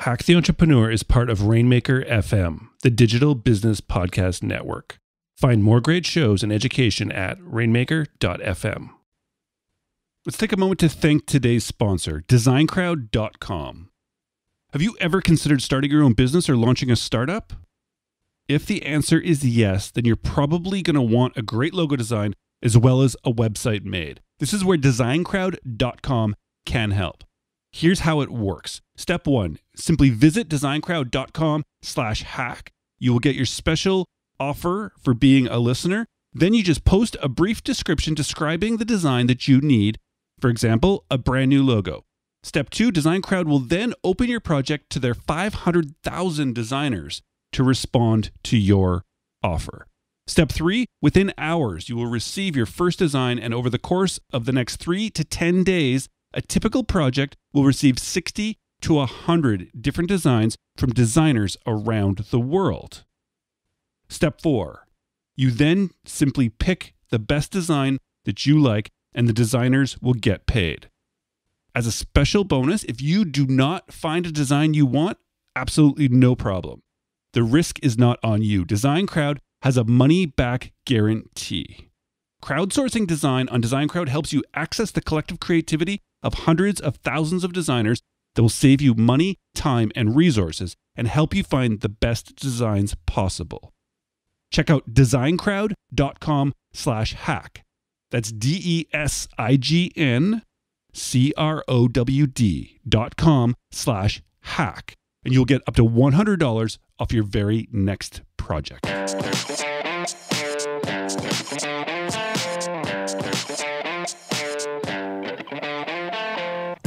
Hack the Entrepreneur is part of Rainmaker FM, the digital business podcast network. Find more great shows and education at rainmaker.fm. Let's take a moment to thank today's sponsor, designcrowd.com. Have you ever considered starting your own business or launching a startup? If the answer is yes, then you're probably going to want a great logo design as well as a website made. This is where designcrowd.com can help. Here's how it works. Step one, simply visit designcrowd.com slash hack. You will get your special offer for being a listener. Then you just post a brief description describing the design that you need. For example, a brand new logo. Step two, Design Crowd will then open your project to their 500,000 designers to respond to your offer. Step three, within hours, you will receive your first design, and over the course of the next three to 10 days, a typical project will receive 60 to 100 different designs from designers around the world. Step four, you then simply pick the best design that you like, and the designers will get paid. As a special bonus, if you do not find a design you want, absolutely no problem. The risk is not on you. Design Crowd has a money back guarantee. Crowdsourcing design on DesignCrowd helps you access the collective creativity of hundreds of thousands of designers that will save you money, time, and resources and help you find the best designs possible. Check out designcrowd.com slash hack. That's D-E-S-I-G-N C-R-O-W-D dot com slash hack. And you'll get up to $100 off your very next project.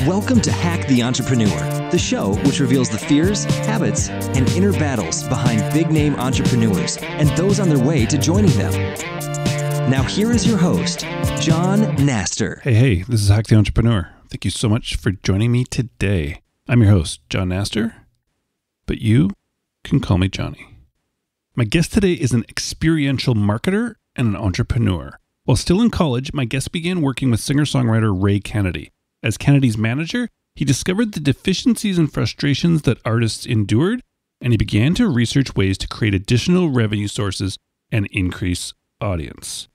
Welcome to Hack the Entrepreneur, the show which reveals the fears, habits, and inner battles behind big name entrepreneurs and those on their way to joining them. Now, here is your host, Jon Nastor. Hey, hey, this is Hack the Entrepreneur. Thank you so much for joining me today. I'm your host, Jon Nastor, but you can call me Johnny. My guest today is an experiential marketer and an entrepreneur. While still in college, my guest began working with singer songwriter Ray Kennedy. As Kennedy's manager, he discovered the deficiencies and frustrations that artists endured, and he began to research ways to create additional revenue sources and increase audience.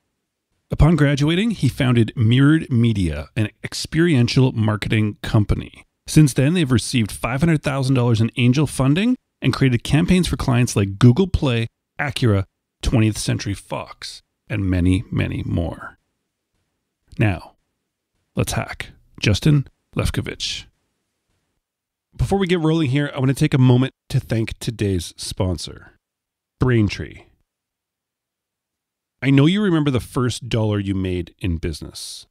Upon graduating, he founded Mirrored Media, an experiential marketing company. Since then, they've received $500,000 in angel funding and created campaigns for clients like Google Play, Acura, 20th Century Fox, and many, many more. Now, let's hack. Justin Lefkovitch. Before we get rolling here, I want to take a moment to thank today's sponsor, Braintree. I know you remember the first dollar you made in business.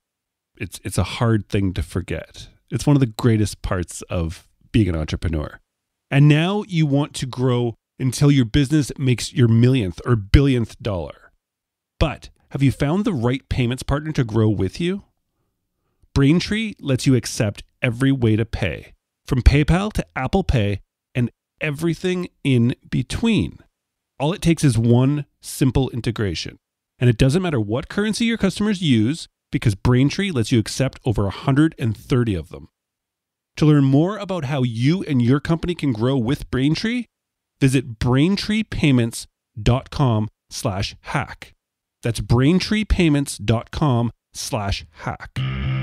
It's it's a hard thing to forget. It's one of the greatest parts of being an entrepreneur. And now you want to grow until your business makes your millionth or billionth dollar. But have you found the right payments partner to grow with you? Braintree lets you accept every way to pay, from PayPal to Apple Pay and everything in between. All it takes is one simple integration. And it doesn't matter what currency your customers use because Braintree lets you accept over 130 of them. To learn more about how you and your company can grow with Braintree, visit braintreepayments.com slash hack. That's braintreepayments.com slash hack.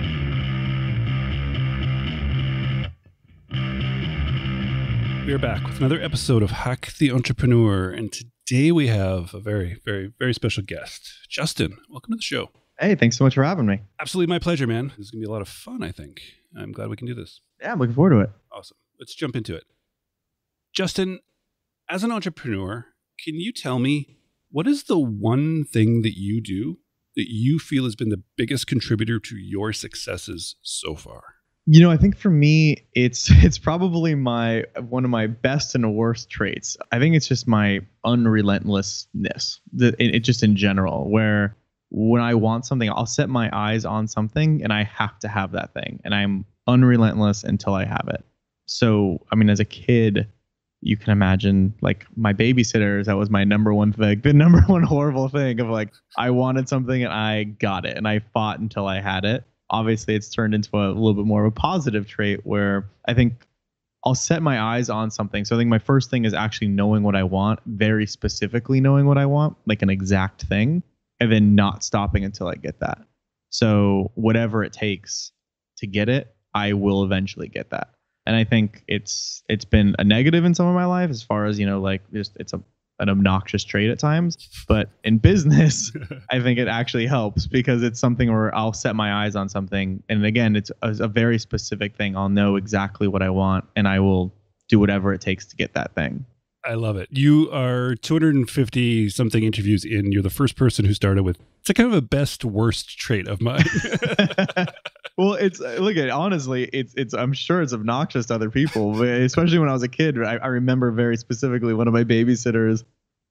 We are back with another episode of Hack the Entrepreneur, and today we have a very, very, very special guest. Justin, welcome to the show. Hey, thanks so much for having me. Absolutely my pleasure, man. This is going to be a lot of fun, I think. I'm glad we can do this. Yeah, I'm looking forward to it. Awesome. Let's jump into it. Justin, as an entrepreneur, can you tell me what is the one thing that you do that you feel has been the biggest contributor to your successes so far? You know, I think for me, it's it's probably my one of my best and worst traits. I think it's just my unrelentlessness. It, it just in general, where when I want something, I'll set my eyes on something and I have to have that thing, and I'm unrelentless until I have it. So, I mean, as a kid, you can imagine like my babysitters. That was my number one thing, the number one horrible thing of like I wanted something and I got it, and I fought until I had it obviously it's turned into a, little bit more of a positive trait where I think I'll set my eyes on something. So I think my first thing is actually knowing what I want, very specifically knowing what I want, like an exact thing, and then not stopping until I get that. So whatever it takes to get it, I will eventually get that. And I think it's it's been a negative in some of my life as far as, you know, like just it's a an obnoxious trait at times. But in business, I think it actually helps because it's something where I'll set my eyes on something. And again, it's a, a, very specific thing. I'll know exactly what I want and I will do whatever it takes to get that thing. I love it. You are 250 something interviews in. You're the first person who started with it's a kind of a best worst trait of mine. well, it's uh, look at honestly, it's it's I'm sure it's obnoxious to other people, especially when I was a kid. I, I remember very specifically one of my babysitters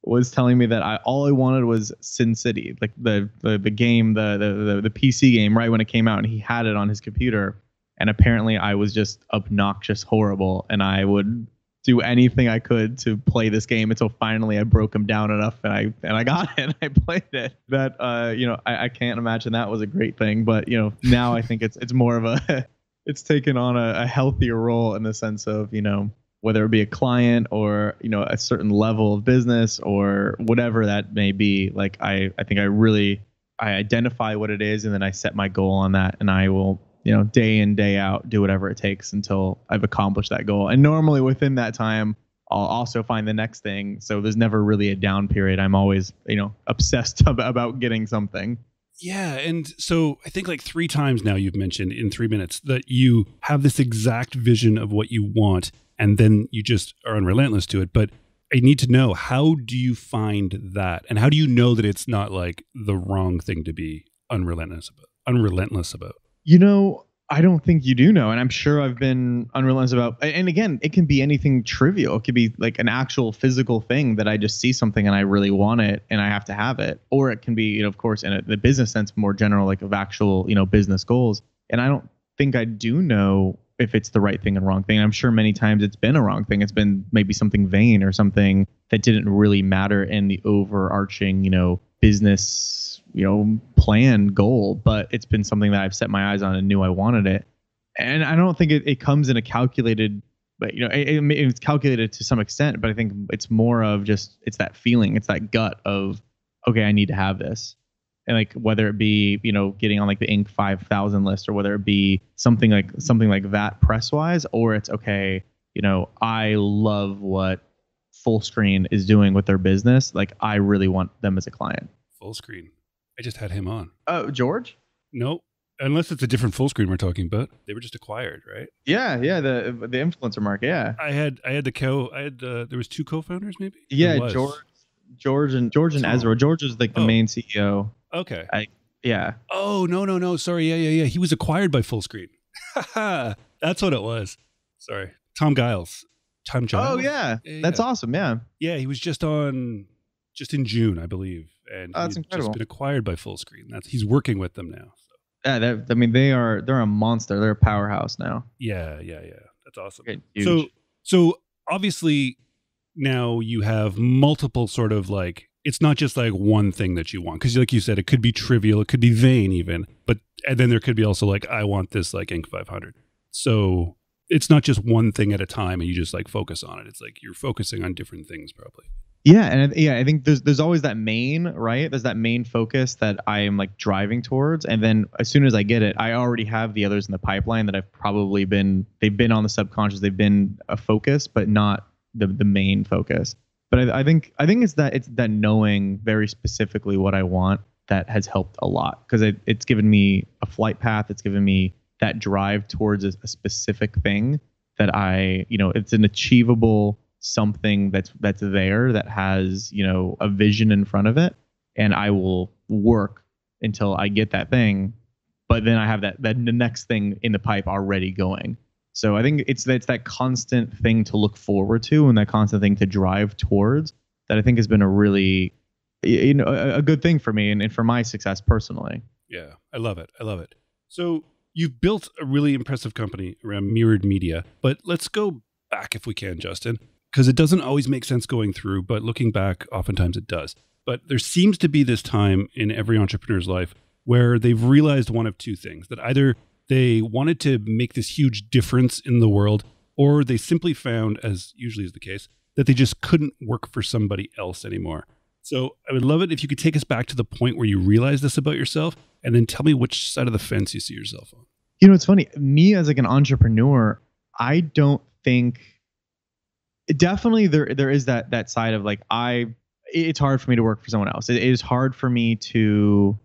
was telling me that I all I wanted was SimCity, like the the, the game, the, the the the PC game, right when it came out, and he had it on his computer. And apparently, I was just obnoxious, horrible, and I would do anything I could to play this game until finally I broke him down enough and I and I got it I played it. That uh, you know, I, I can't imagine that was a great thing. But you know, now I think it's it's more of a it's taken on a, a healthier role in the sense of, you know, whether it be a client or, you know, a certain level of business or whatever that may be. Like I I think I really I identify what it is and then I set my goal on that and I will you know, day in, day out, do whatever it takes until I've accomplished that goal. And normally within that time, I'll also find the next thing. So there's never really a down period. I'm always, you know, obsessed about getting something. Yeah. And so I think like three times now you've mentioned in three minutes that you have this exact vision of what you want and then you just are unrelentless to it. But I need to know how do you find that? And how do you know that it's not like the wrong thing to be unrelentless about? Unrelentless about? You know, I don't think you do know, and I'm sure I've been unrelentless about. And again, it can be anything trivial. It could be like an actual physical thing that I just see something and I really want it, and I have to have it. Or it can be, you know, of course, in a, the business sense, more general, like of actual, you know, business goals. And I don't think I do know if it's the right thing and wrong thing. I'm sure many times it's been a wrong thing. It's been maybe something vain or something that didn't really matter in the overarching, you know, business you know plan goal but it's been something that i've set my eyes on and knew i wanted it. And i don't think it, it comes in a calculated but you know it, it, it's calculated to some extent but i think it's more of just it's that feeling it's that gut of okay i need to have this. And like whether it be you know getting on like the inc. 5000 list or whether it be something like something like that press wise or it's okay you know i love what fullscreen is doing with their business like i really want them as a client fullscreen I just had him on. Oh, George? Nope. Unless it's a different Fullscreen we're talking about. They were just acquired, right? Yeah, yeah, the the influencer market, yeah. I had I had the co I had uh, there was two co-founders maybe? Yeah, George George and George and Ezra. George is like the oh. main CEO. Okay. I yeah. Oh, no, no, no. Sorry. Yeah, yeah, yeah. He was acquired by Fullscreen. That's what it was. Sorry. Tom Giles. Tom Giles. Oh yeah. yeah That's yeah. awesome. Yeah. Yeah, he was just on just in June, I believe and oh, he's incredible. just been acquired by Fullscreen. That's he's working with them now. So. Yeah, I mean they are they're a monster. They're a powerhouse now. Yeah, yeah, yeah. That's awesome. So so obviously now you have multiple sort of like it's not just like one thing that you want because like you said it could be trivial it could be vain even but and then there could be also like i want this like inc 500 so it's not just one thing at a time and you just like focus on it it's like you're focusing on different things probably yeah, and yeah, I think there's there's always that main right. There's that main focus that I am like driving towards, and then as soon as I get it, I already have the others in the pipeline that I've probably been they've been on the subconscious, they've been a focus, but not the the main focus. But I, I think I think it's that it's that knowing very specifically what I want that has helped a lot because it, it's given me a flight path. It's given me that drive towards a, a specific thing that I you know it's an achievable something that's that's there that has you know a vision in front of it. And i will work until i get that thing but then i have that that the next thing in the pipe already going. So i think it's it's that constant thing to look forward to and that constant thing to drive towards that i think has been a really you know a, a good thing for me and, and for my success personally. Yeah i love it. I love it. So you've built a really impressive company around mirrored media but let's go back if we can justin because it doesn't always make sense going through, but looking back, oftentimes it does. But there seems to be this time in every entrepreneur's life where they've realized one of two things that either they wanted to make this huge difference in the world or they simply found, as usually is the case, that they just couldn't work for somebody else anymore. So I would love it if you could take us back to the point where you realize this about yourself and then tell me which side of the fence you see yourself on. You know, it's funny. Me as like an entrepreneur, I don't think definitely there there is that that side of like I it's hard for me to work for someone else. it is hard for me to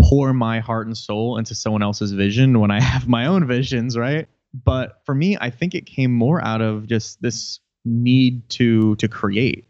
pour my heart and soul into someone else's vision when I have my own visions, right? But for me, I think it came more out of just this need to to create.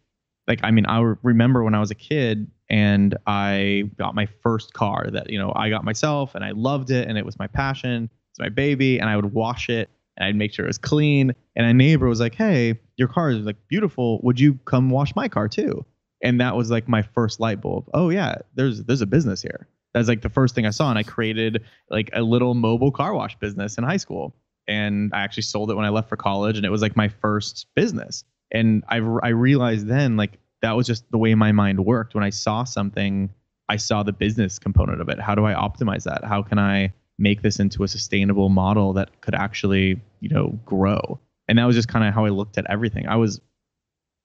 Like I mean, I remember when I was a kid and I got my first car that, you know, I got myself and I loved it and it was my passion. It's my baby and I would wash it and I'd make sure it was clean. And a neighbor was like, "Hey, your car is like beautiful. Would you come wash my car too?" And that was like my first light bulb. Oh yeah, there's there's a business here. That's like the first thing I saw, and I created like a little mobile car wash business in high school. And I actually sold it when I left for college, and it was like my first business. And I I realized then like that was just the way my mind worked. When I saw something, I saw the business component of it. How do I optimize that? How can I make this into a sustainable model that could actually, you know, grow. And that was just kind of how I looked at everything. I was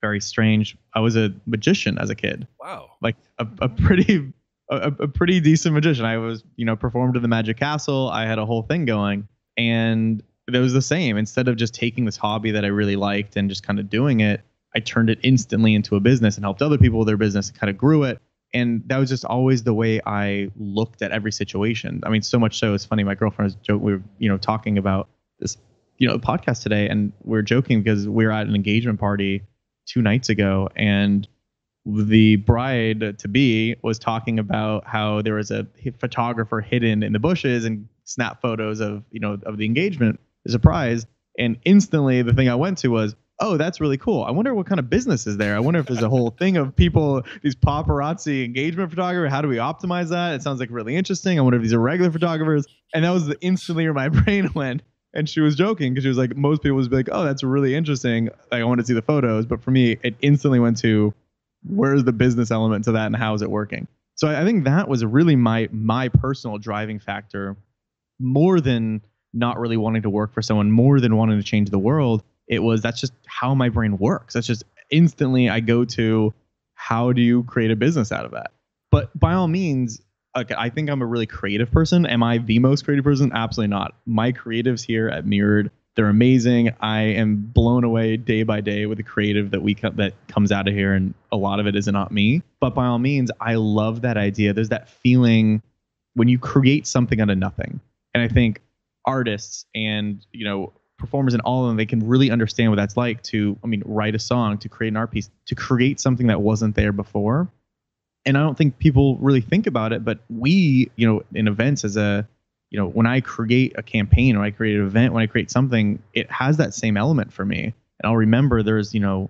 very strange. I was a magician as a kid. Wow. Like a, a mm-hmm. pretty a, a pretty decent magician. I was, you know, performed in the Magic Castle. I had a whole thing going. And it was the same. Instead of just taking this hobby that I really liked and just kind of doing it, I turned it instantly into a business and helped other people with their business and kind of grew it and that was just always the way I looked at every situation. I mean, so much so it's funny. My girlfriend was joking. We were, you know, talking about this, you know, podcast today, and we are joking because we were at an engagement party two nights ago, and the bride to be was talking about how there was a photographer hidden in the bushes and snap photos of, you know, of the engagement, surprise. And instantly, the thing I went to was, oh, that's really cool. I wonder what kind of business is there. I wonder if there's a whole thing of people, these paparazzi engagement photographer. How do we optimize that? It sounds like really interesting. I wonder if these are regular photographers. And that was the instantly where my brain went. And she was joking because she was like, most people would be like, oh, that's really interesting. Like, I want to see the photos. But for me, it instantly went to where's the business element to that and how is it working? So I think that was really my my personal driving factor more than not really wanting to work for someone, more than wanting to change the world it was that's just how my brain works. That's just instantly I go to how do you create a business out of that? But by all means, okay, I think I'm a really creative person. Am I the most creative person? Absolutely not. My creatives here at Mirrored, they're amazing. I am blown away day by day with the creative that we co- that comes out of here, and a lot of it is not me. But by all means, I love that idea. There's that feeling when you create something out of nothing, and I think artists and you know performers and all of them, they can really understand what that's like to, I mean, write a song, to create an art piece, to create something that wasn't there before. And I don't think people really think about it, but we, you know, in events as a, you know, when I create a campaign or I create an event, when I create something, it has that same element for me. And I'll remember there's, you know,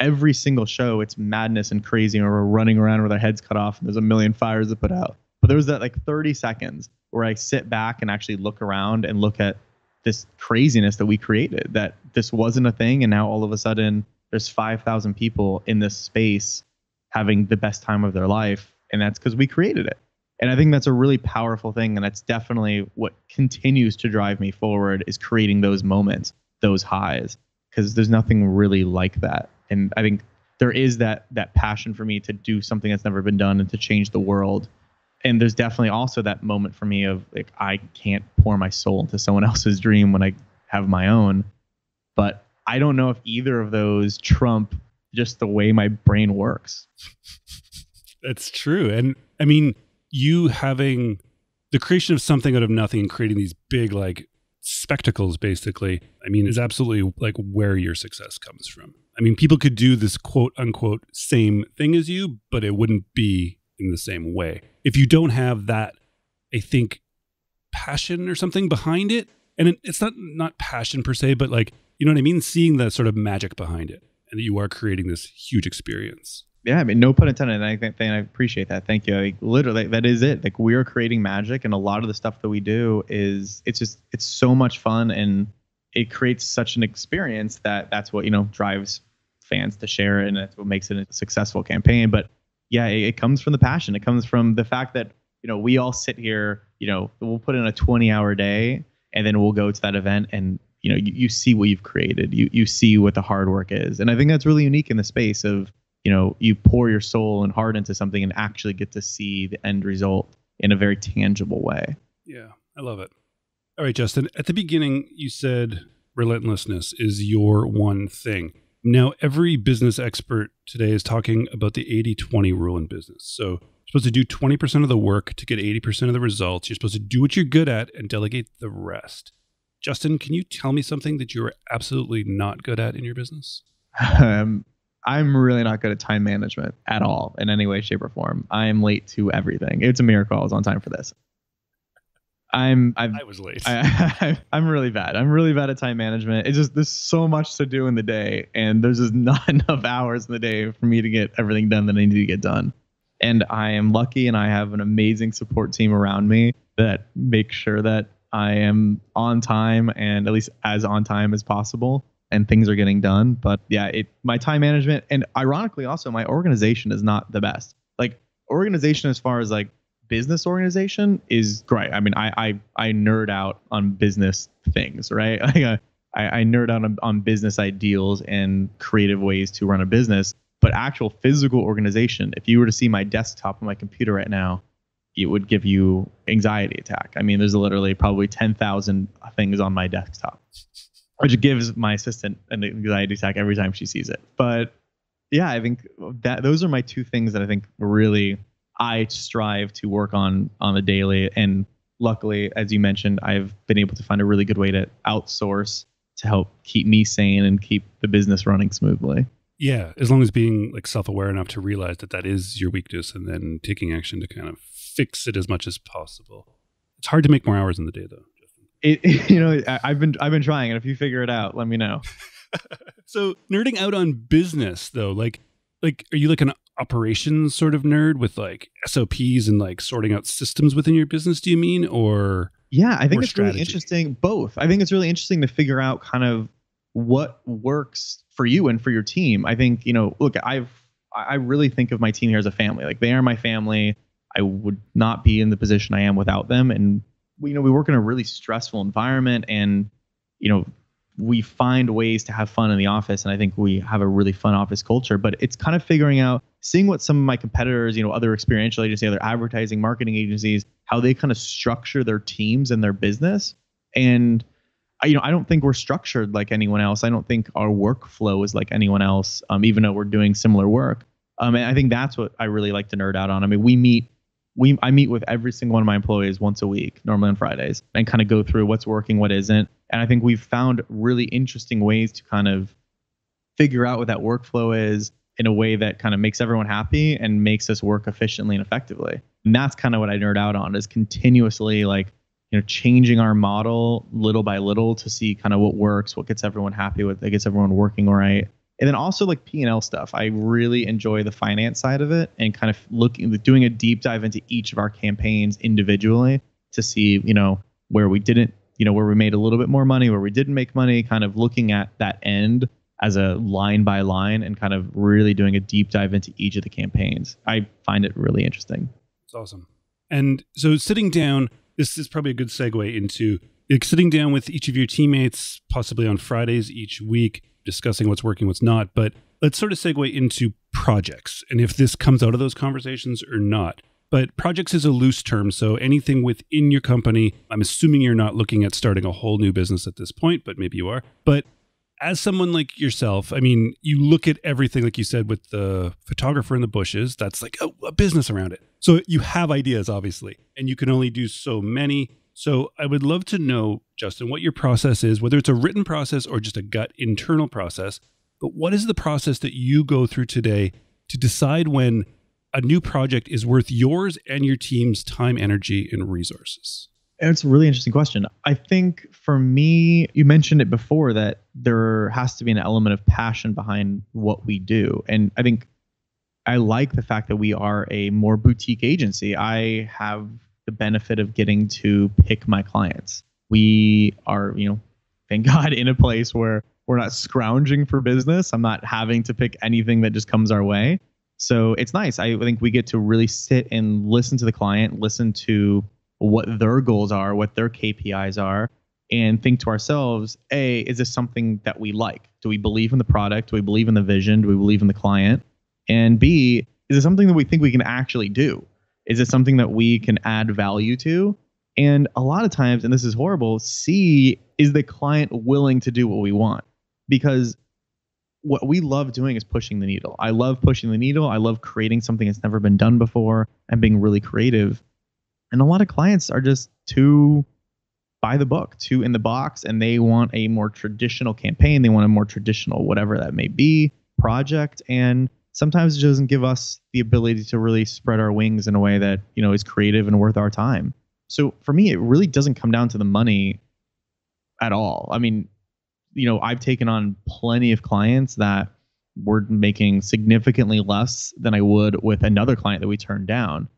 every single show, it's madness and crazy, and we're running around with our heads cut off and there's a million fires to put out. But there was that like 30 seconds where I sit back and actually look around and look at this craziness that we created that this wasn't a thing and now all of a sudden there's 5000 people in this space having the best time of their life and that's because we created it. And i think that's a really powerful thing and that's definitely what continues to drive me forward is creating those moments those highs because there's nothing really like that. And i think there is that that passion for me to do something that's never been done and to change the world and there's definitely also that moment for me of like I can't pour my soul into someone else's dream when I have my own. But I don't know if either of those trump just the way my brain works. That's true. And I mean, you having the creation of something out of nothing and creating these big like spectacles basically, I mean, is absolutely like where your success comes from. I mean, people could do this quote unquote same thing as you, but it wouldn't be in the same way. If you don't have that, I think passion or something behind it, and it's not not passion per se, but like you know what I mean, seeing the sort of magic behind it, and that you are creating this huge experience. Yeah, I mean, no pun intended. And I think I appreciate that. Thank you. Like, literally, that is it. Like we are creating magic, and a lot of the stuff that we do is it's just it's so much fun, and it creates such an experience that that's what you know drives fans to share and that's what makes it a successful campaign. But yeah, it, it comes from the passion. It comes from the fact that you know we all sit here. You know, we'll put in a 20 hour day, and then we'll go to that event and you know you, you see what you've created you you see what the hard work is and i think that's really unique in the space of you know you pour your soul and heart into something and actually get to see the end result in a very tangible way yeah i love it all right justin at the beginning you said relentlessness is your one thing now every business expert today is talking about the 80-20 rule in business so you're supposed to do 20% of the work to get 80% of the results you're supposed to do what you're good at and delegate the rest Justin, can you tell me something that you're absolutely not good at in your business? Um, I'm really not good at time management at all in any way, shape, or form. I am late to everything. It's a miracle I was on time for this. I'm I've, i was late. I, am really bad. I'm really bad at time management. It's just there's so much to do in the day, and there's just not enough hours in the day for me to get everything done that I need to get done. And I am lucky, and I have an amazing support team around me that makes sure that I am on time and at least as on time as possible and things are getting done. But yeah, it my time management and ironically also my organization is not the best. Like organization as far as like business organization is great. I mean, I I, I nerd out on business things, right? Uh, I, I nerd out on, on business ideals and creative ways to run a business. But actual physical organization, if you were to see my desktop on my computer right now, it would give you anxiety attack. I mean, there's literally probably 10,000 things on my desktop, which gives my assistant an anxiety attack every time she sees it. But yeah, I think that those are my two things that I think really I strive to work on on a daily. And luckily, as you mentioned, I've been able to find a really good way to outsource to help keep me sane and keep the business running smoothly. Yeah, as long as being like self-aware enough to realize that that is your weakness and then taking action to kind of fix it as much as possible. It's hard to make more hours in the day, though. It, you know, I've been I've been trying, and if you figure it out, let me know. so nerding out on business, though, like like are you like an operations sort of nerd with like SOPs and like sorting out systems within your business? Do you mean or? Yeah, I think it's strategy? really interesting. Both. I think it's really interesting to figure out kind of what works for you and for your team. I think you know, look, I've I really think of my team here as a family. Like they are my family. I would not be in the position I am without them. And we, you know, we work in a really stressful environment, and you know, we find ways to have fun in the office. And I think we have a really fun office culture. But it's kind of figuring out, seeing what some of my competitors, you know, other experiential agencies, other advertising, marketing agencies, how they kind of structure their teams and their business. And you know, I don't think we're structured like anyone else. I don't think our workflow is like anyone else, um, even though we're doing similar work. Um, and I think that's what I really like to nerd out on. I mean, we meet we I meet with every single one of my employees once a week, normally on Fridays, and kind of go through what's working, what isn't. And I think we've found really interesting ways to kind of figure out what that workflow is in a way that kind of makes everyone happy and makes us work efficiently and effectively. And that's kind of what I nerd out on is continuously like, you know, changing our model little by little to see kind of what works, what gets everyone happy, with, what gets everyone working right and then also like p&l stuff. I really enjoy the finance side of it and kind of looking doing a deep dive into each of our campaigns individually to see you know where we didn't you know where we made a little bit more money where we didn't make money kind of looking at that end as a line by line and kind of really doing a deep dive into each of the campaigns. I find it really interesting. It's awesome. And so sitting down this is probably a good segue into like, sitting down with each of your teammates possibly on fridays each week discussing what's working, what's not. But let's sort of segue into projects and if this comes out of those conversations or not. But projects is a loose term. So anything within your company, I'm assuming you're not looking at starting a whole new business at this point, but maybe you are. But as someone like yourself, I mean, you look at everything, like you said, with the photographer in the bushes, that's like a, a business around it. So you have ideas, obviously, and you can only do so many. So I would love to know, Justin, what your process is, whether it's a written process or just a gut internal process. But what is the process that you go through today to decide when a new project is worth yours and your team's time, energy, and resources? It's a really interesting question. I think for me, you mentioned it before that there has to be an element of passion behind what we do. And I think I like the fact that we are a more boutique agency. I have the benefit of getting to pick my clients. We are, you know, thank God in a place where we're not scrounging for business. I'm not having to pick anything that just comes our way. So it's nice. I think we get to really sit and listen to the client, listen to what their goals are, what their KPIs are, and think to ourselves, A, is this something that we like? Do we believe in the product? Do we believe in the vision? Do we believe in the client? And B, is it something that we think we can actually do? Is it something that we can add value to? And a lot of times, and this is horrible, C, is the client willing to do what we want? Because what we love doing is pushing the needle. I love pushing the needle. I love creating something that's never been done before and being really creative. And a lot of clients are just too by the book, too in the box, and they want a more traditional campaign. They want a more traditional, whatever that may be, project. And sometimes it doesn't give us the ability to really spread our wings in a way that, you know, is creative and worth our time. So for me, it really doesn't come down to the money at all. I mean, you know, I've taken on plenty of clients that were making significantly less than I would with another client that we turned down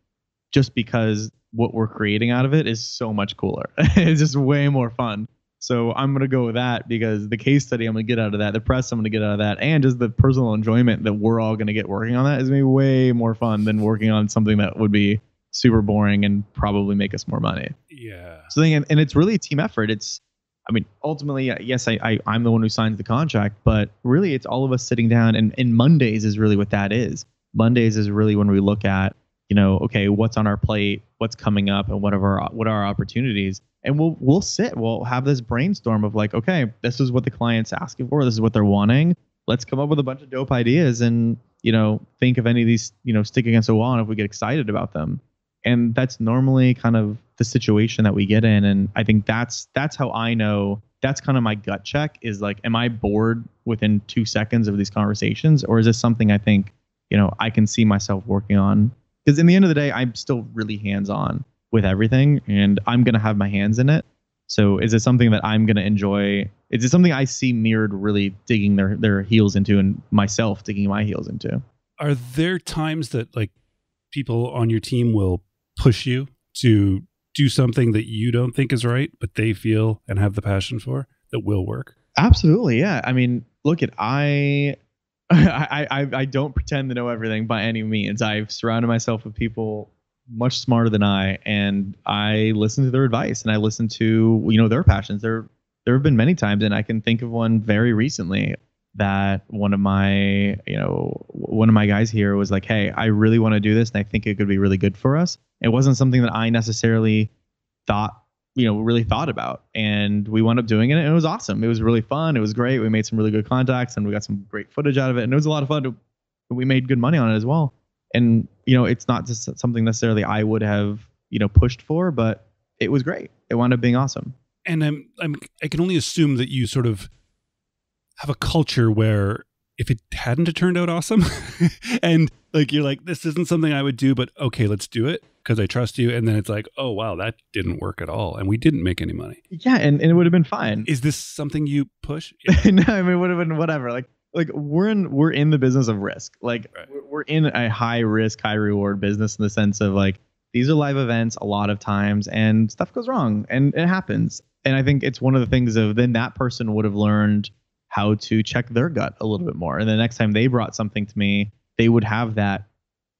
just because what we're creating out of it is so much cooler. it's just way more fun. So I'm gonna go with that because the case study I'm gonna get out of that, the press I'm gonna get out of that, and just the personal enjoyment that we're all gonna get working on that is gonna be way more fun than working on something that would be super boring and probably make us more money. Yeah. So then, and it's really a team effort. It's, I mean, ultimately, uh, yes, I, I I'm the one who signs the contract, but really, it's all of us sitting down. And and Mondays is really what that is. Mondays is really when we look at, you know, okay, what's on our plate, what's coming up, and what are our what are our opportunities, and we'll we'll sit, we'll have this brainstorm of like, okay, this is what the client's asking for, this is what they're wanting. Let's come up with a bunch of dope ideas and you know think of any of these you know stick against a wall and if we get excited about them. And that's normally kind of the situation that we get in. And i think that's that's how i know that's kind of my gut check is like am i bored within two seconds of these conversations? Or is this something i think you know i can see myself working on because in the end of the day i'm still really hands on with everything and i'm going to have my hands in it so is it something that i'm going to enjoy is it something i see mirrored really digging their their heels into and myself digging my heels into are there times that like people on your team will push you to do something that you don't think is right, but they feel and have the passion for that will work? Absolutely, yeah. I mean, look at I, I, I, I don't pretend to know everything by any means. I've surrounded myself with people much smarter than I, and I listen to their advice and I listen to you know their passions. There, there have been many times, and I can think of one very recently that one of my you know one of my guys here was like hey i really want to do this and i think it could be really good for us it wasn't something that i necessarily thought you know really thought about. And we wound up doing it and it was awesome. It was really fun. It was great. We made some really good contacts and we got some great footage out of it. And it was a lot of fun to, we made good money on it as well. And you know it's not just something necessarily i would have you know pushed for but it was great. It wound up being awesome. And i'm, I'm i can only assume that you sort of have a culture where if it hadn't turned out awesome and like you're like this isn't something i would do but okay let's do it because i trust you and then it's like oh wow that didn't work at all and we didn't make any money yeah and, and it would have been fine is this something you push yeah. no i mean it would have been whatever like like we're in we're in the business of risk like right. we're in a high risk high reward business in the sense of like these are live events a lot of times and stuff goes wrong and it happens and i think it's one of the things of then that person would have learned how to check their gut a little bit more. And the next time they brought something to me, they would have that,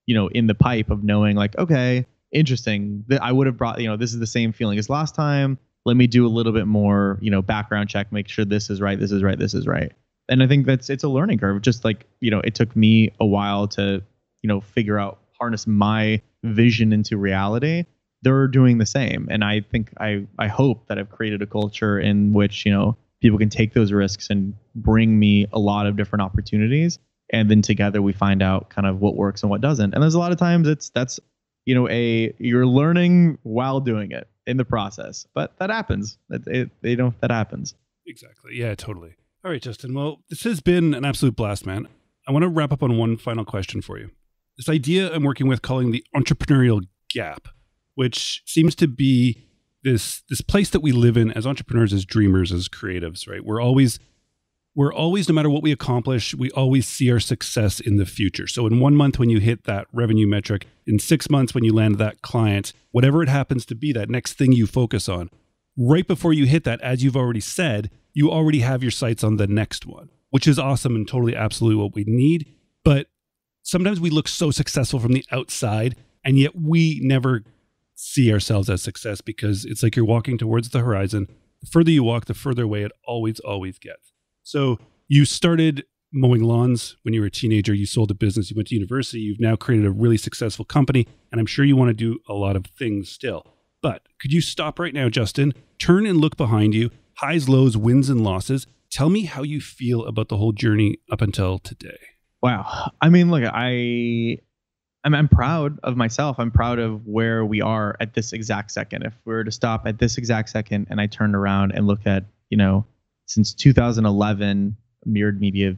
you know, in the pipe of knowing like, okay, interesting. That I would have brought, you know, this is the same feeling as last time. Let me do a little bit more, you know, background check, make sure this is right, this is right, this is right. And I think that's it's a learning curve. Just like, you know, it took me a while to, you know, figure out harness my vision into reality they're doing the same and i think i i hope that i've created a culture in which you know people can take those risks and bring me a lot of different opportunities and then together we find out kind of what works and what doesn't. And there's a lot of times it's that's you know a you're learning while doing it in the process but that happens. It, it you know that happens. Exactly. Yeah totally. All right justin. Well this has been an absolute blast man. I want to wrap up on one final question for you. This idea i'm working with calling the entrepreneurial gap which seems to be this this place that we live in as entrepreneurs as dreamers as creatives right? We're always we're always no matter what we accomplish we always see our success in the future so in one month when you hit that revenue metric in 6 months when you land that client whatever it happens to be that next thing you focus on right before you hit that as you've already said you already have your sights on the next one which is awesome and totally absolutely what we need but sometimes we look so successful from the outside and yet we never see ourselves as success because it's like you're walking towards the horizon. the further you walk, the further away it always, always gets. So you started mowing lawns when you were a teenager. You sold a business. You went to university. You've now created a really successful company. And I'm sure you want to do a lot of things still. But could you stop right now, Justin? Turn and look behind you. Highs, lows, wins, and losses. Tell me how you feel about the whole journey up until today. Wow. I mean, look, I I'm, I'm proud of myself. I'm proud of where we are at this exact second. If we were to stop at this exact second and I turned around and look at, you know, since 2011, Mirrored Media,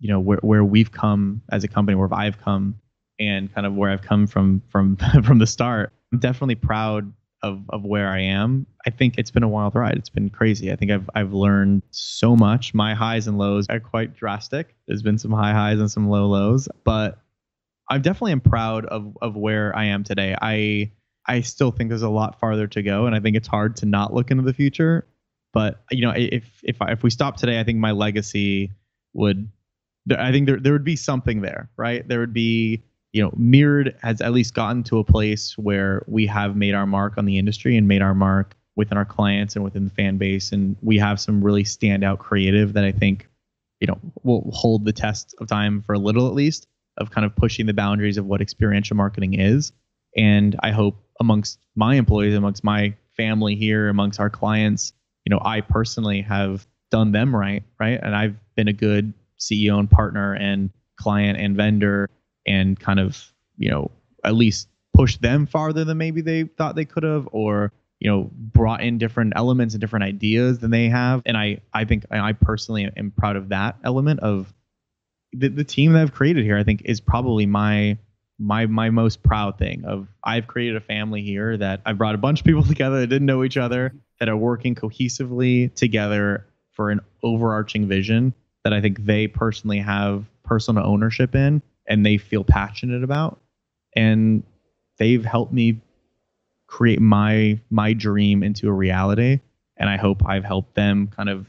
you know, where, where we've come as a company, where I've come and kind of where I've come from from from the start, I'm definitely proud of of where I am. I think it's been a wild ride. It's been crazy. I think I've I've learned so much. My highs and lows are quite drastic. There's been some high highs and some low lows, but I definitely am proud of of where I am today. I I still think there's a lot farther to go, and I think it's hard to not look into the future. But you know, if if if we stop today, I think my legacy would. I think there there would be something there, right? There would be you know, Mirrored has at least gotten to a place where we have made our mark on the industry and made our mark within our clients and within the fan base, and we have some really standout creative that I think, you know, will hold the test of time for a little at least of kind of pushing the boundaries of what experiential marketing is. And I hope amongst my employees, amongst my family here, amongst our clients, you know, I personally have done them right, right? And I've been a good CEO and partner and client and vendor and kind of, you know, at least pushed them farther than maybe they thought they could have or you know brought in different elements and different ideas than they have and i i think i personally am proud of that element of the, the team that I've created here, I think, is probably my my my most proud thing of I've created a family here that I've brought a bunch of people together that didn't know each other that are working cohesively together for an overarching vision that I think they personally have personal ownership in and they feel passionate about. And they've helped me create my my dream into a reality. And I hope I've helped them kind of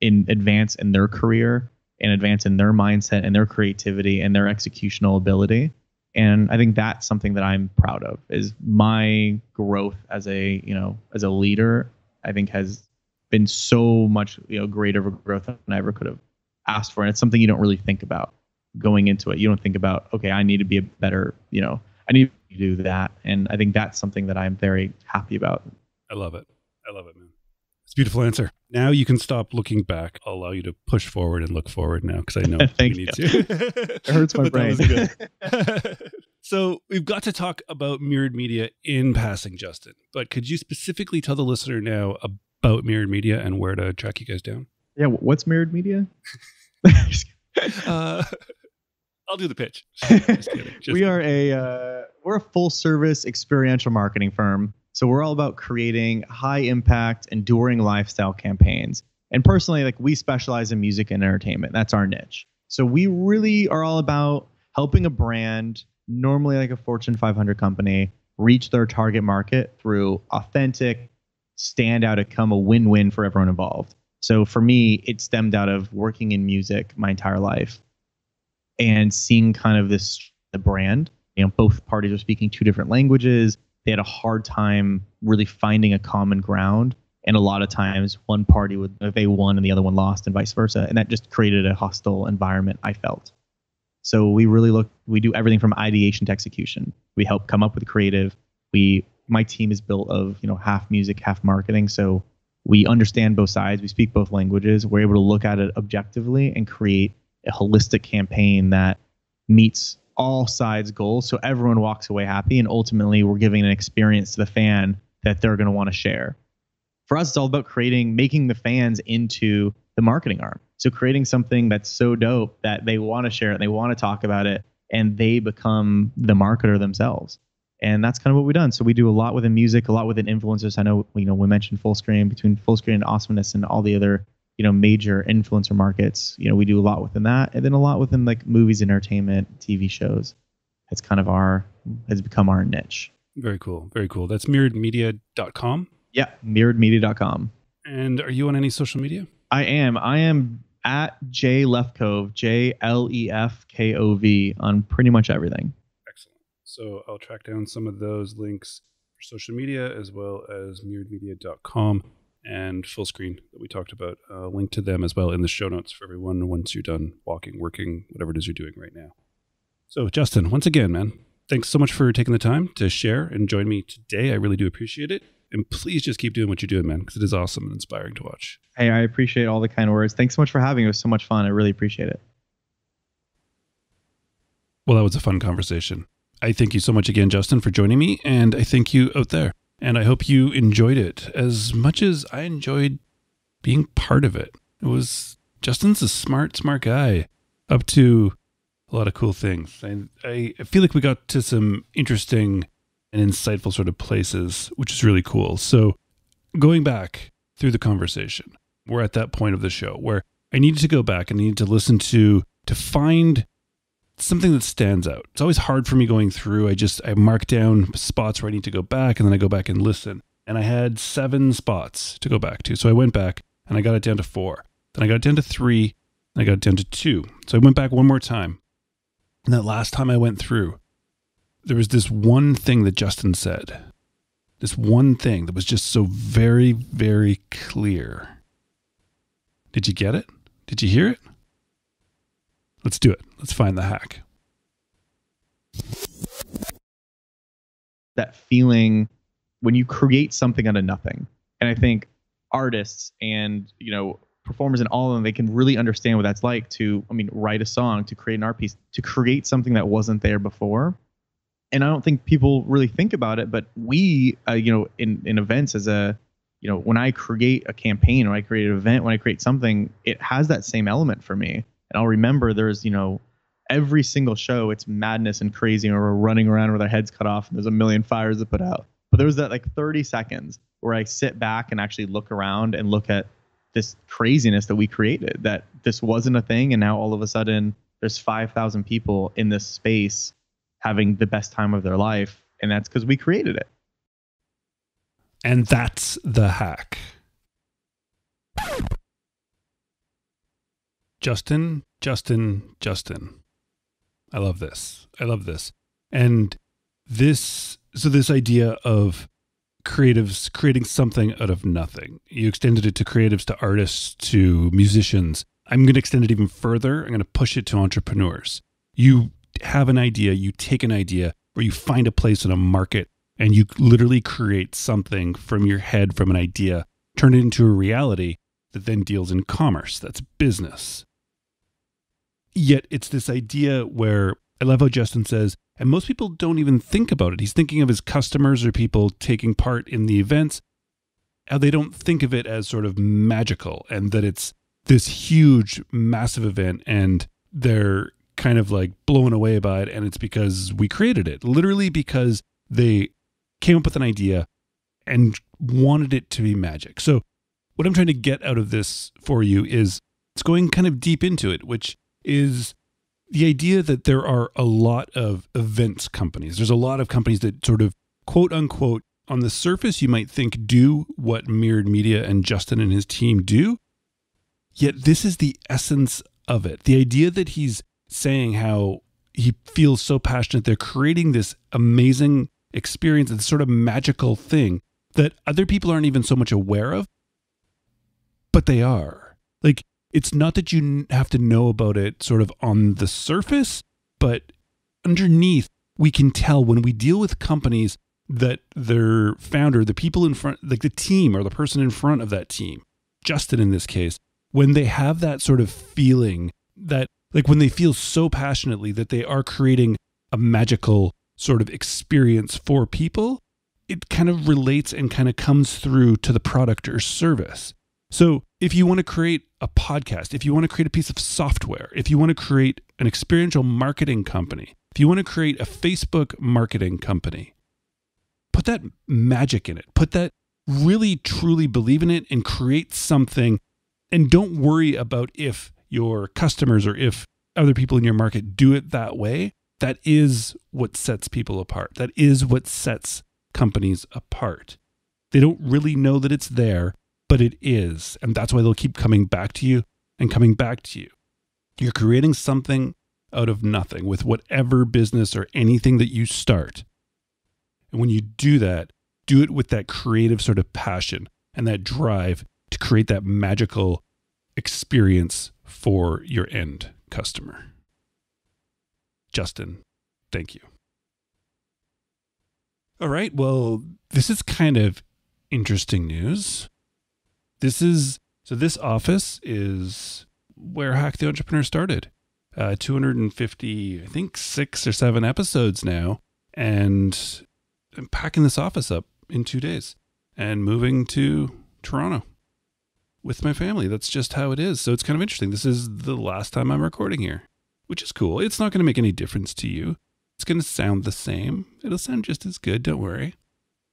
in advance in their career and advance in their mindset and their creativity and their executional ability and i think that's something that i'm proud of is my growth as a you know as a leader i think has been so much you know greater growth than i ever could have asked for. And it's something you don't really think about going into it. You don't think about okay i need to be a better you know i need to do that. And i think that's something that i'm very happy about. I love it. I love it man beautiful answer. Now you can stop looking back. I'll allow you to push forward and look forward now because I know Thank you need to. it hurts my brain. so we've got to talk about mirrored media in passing, Justin. But could you specifically tell the listener now about mirrored media and where to track you guys down? Yeah, what's mirrored media? uh, I'll do the pitch. Just kidding. Just we are a uh, we're a full service experiential marketing firm so we're all about creating high impact, enduring lifestyle campaigns. And personally, like we specialize in music and entertainment. That's our niche. So we really are all about helping a brand, normally like a Fortune 500 company, reach their target market through authentic, standout outcome, a win-win for everyone involved. So for me, it stemmed out of working in music my entire life and seeing kind of this the brand. You know, both parties are speaking two different languages they had a hard time really finding a common ground. And a lot of times, one party would they won and the other one lost, and vice versa, and that just created a hostile environment. I felt. So we really look. We do everything from ideation to execution. We help come up with creative. We my team is built of you know half music, half marketing. So we understand both sides. We speak both languages. We're able to look at it objectively and create a holistic campaign that meets all sides goals so everyone walks away happy and ultimately we're giving an experience to the fan that they're going to want to share. For us it's all about creating making the fans into the marketing arm. So creating something that's so dope that they want to share it they want to talk about it and they become the marketer themselves. And that's kind of what we've done. So we do a lot within music a lot within influencers. I know you know we mentioned Fullscreen between Fullscreen and awesomeness and all the other you know major influencer markets you know we do a lot within that and then a lot within like movies entertainment tv shows. It's kind of our has become our niche. Very cool. Very cool. That's mirroredmedia.com yeah mirroredmedia.com and are you on any social media? I am. I am at j lefkov j l e f k o v on pretty much everything. Excellent. So i'll track down some of those links for social media as well as mirroredmedia.com and Fullscreen that we talked about. Uh, link to them as well in the show notes for everyone once you're done walking, working, whatever it is you're doing right now. So, Justin, once again, man, thanks so much for taking the time to share and join me today. I really do appreciate it. And please just keep doing what you're doing, man, because it is awesome and inspiring to watch. Hey, I appreciate all the kind words. Thanks so much for having me. It was so much fun. I really appreciate it. Well, that was a fun conversation. I thank you so much again, Justin, for joining me. And I thank you out there. And I hope you enjoyed it as much as I enjoyed being part of it. It was Justin's a smart, smart guy, up to a lot of cool things. I, I feel like we got to some interesting and insightful sort of places, which is really cool. So, going back through the conversation, we're at that point of the show where I needed to go back and needed to listen to to find something that stands out. It's always hard for me going through. I just I mark down spots where I need to go back and then I go back and listen. And I had seven spots to go back to. So I went back and I got it down to four. Then I got it down to three. And I got it down to two. So I went back one more time. And that last time I went through, there was this one thing that Justin said. This one thing that was just so very, very clear. Did you get it? Did you hear it? Let's do it. Let's find the hack. That feeling when you create something out of nothing. And I think artists and, you know, performers and all of them, they can really understand what that's like to, I mean, write a song, to create an art piece, to create something that wasn't there before. And I don't think people really think about it, but we, uh, you know, in, in events as a, you know, when I create a campaign or I create an event, when I create something, it has that same element for me. And I'll remember there's, you know, every single show, it's madness and crazy, and we're running around with our heads cut off, and there's a million fires to put out. But there was that like 30 seconds where I sit back and actually look around and look at this craziness that we created, that this wasn't a thing. And now all of a sudden, there's 5,000 people in this space having the best time of their life. And that's because we created it. And that's the hack. Justin, Justin, Justin. I love this. I love this. And this, so this idea of creatives creating something out of nothing. You extended it to creatives, to artists, to musicians. I'm going to extend it even further. I'm going to push it to entrepreneurs. You have an idea, you take an idea, or you find a place in a market and you literally create something from your head, from an idea, turn it into a reality that then deals in commerce. That's business. Yet it's this idea where I love how Justin says, and most people don't even think about it. He's thinking of his customers or people taking part in the events. How they don't think of it as sort of magical and that it's this huge, massive event and they're kind of like blown away by it. And it's because we created it, literally because they came up with an idea and wanted it to be magic. So, what I'm trying to get out of this for you is it's going kind of deep into it, which is the idea that there are a lot of events companies. There's a lot of companies that sort of quote unquote on the surface you might think do what Mirrored Media and Justin and his team do. Yet this is the essence of it. The idea that he's saying how he feels so passionate they're creating this amazing experience, this sort of magical thing that other people aren't even so much aware of, but they are. Like it's not that you have to know about it sort of on the surface, but underneath, we can tell when we deal with companies that their founder, the people in front, like the team or the person in front of that team, Justin in this case, when they have that sort of feeling that, like when they feel so passionately that they are creating a magical sort of experience for people, it kind of relates and kind of comes through to the product or service. So, if you want to create a podcast, if you want to create a piece of software, if you want to create an experiential marketing company, if you want to create a Facebook marketing company, put that magic in it. Put that really truly believe in it and create something. And don't worry about if your customers or if other people in your market do it that way. That is what sets people apart. That is what sets companies apart. They don't really know that it's there but it is. And that's why they'll keep coming back to you and coming back to you. You're creating something out of nothing with whatever business or anything that you start. And when you do that, do it with that creative sort of passion and that drive to create that magical experience for your end customer. Justin, thank you. All right. Well, this is kind of interesting news. This is so, this office is where Hack the Entrepreneur started. Uh, 250, I think six or seven episodes now. And I'm packing this office up in two days and moving to Toronto with my family. That's just how it is. So it's kind of interesting. This is the last time I'm recording here, which is cool. It's not going to make any difference to you. It's going to sound the same. It'll sound just as good. Don't worry.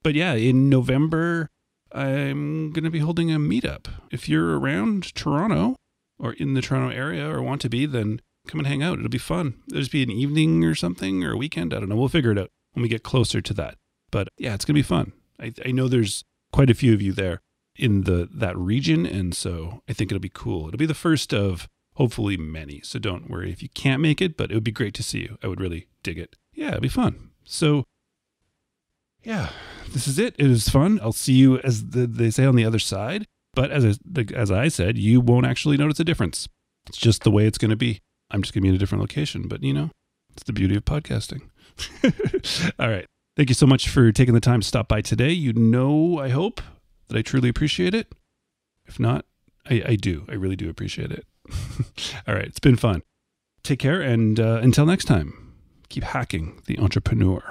But yeah, in November, I'm going to be holding a meetup. If you're around Toronto or in the Toronto area or want to be, then come and hang out. It'll be fun. There'll just be an evening or something or a weekend. I don't know. We'll figure it out when we get closer to that. But yeah, it's going to be fun. I, I know there's quite a few of you there in the that region, and so I think it'll be cool. It'll be the first of hopefully many. So don't worry if you can't make it, but it would be great to see you. I would really dig it. Yeah, it'd be fun. So yeah, this is it. It is fun. I'll see you as the, they say on the other side. But as I, as I said, you won't actually notice a difference. It's just the way it's going to be. I'm just going to be in a different location, but you know, it's the beauty of podcasting. All right. Thank you so much for taking the time to stop by today. You know, I hope that I truly appreciate it. If not, I, I do. I really do appreciate it. All right. It's been fun. Take care. And uh, until next time, keep hacking the entrepreneur.